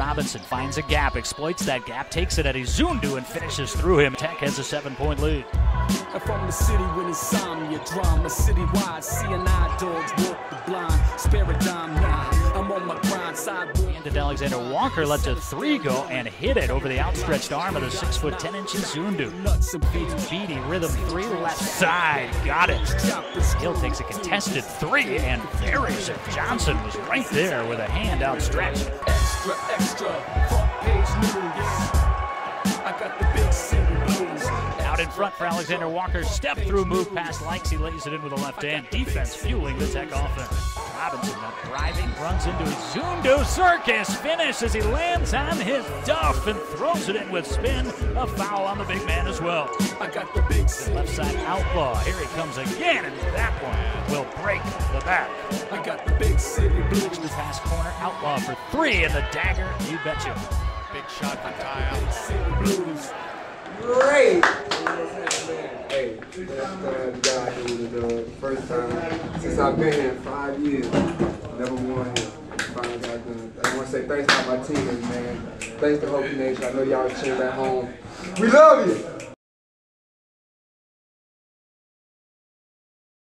Robinson finds a gap, exploits that gap, takes it at Izundu and finishes through him. Tech has a seven-point lead. I'm from the city with insomnia, drama, citywide, CNI dogs walk the blind, spare a dime now. I'm on my grind, sidewalk. Handed Alexander Walker lets a three go and hit it over the outstretched arm of the six foot ten inch Zundu. Nuts and beats. Bede rhythm three left side, got it. Hill takes a contested three and buries it. Johnson was right there with a hand outstretched. Extra, extra, front page news. I got the big city blues. Out in front for Alexander Walker. Step through move past Lykes. He lays it in with a left hand. Defense fueling the Tech offense. Robinson now driving, runs into his Zundu Circus. Finish as he lands on his duff and throws it in with spin. A foul on the big man as well. I got the big city Left side outlaw. Here he comes again, and that one break the back. I got the big city blues. The pass corner outlaw for three, and the dagger. You betcha. Big shot for Kyle. City blues. Great! Hey, that's the guy who was the first time since I've been here five years. Never won here. Finally got done. I want to say thanks to my teammates, man. Thanks to Hokie Nation. I know y'all cheering at home. We love you!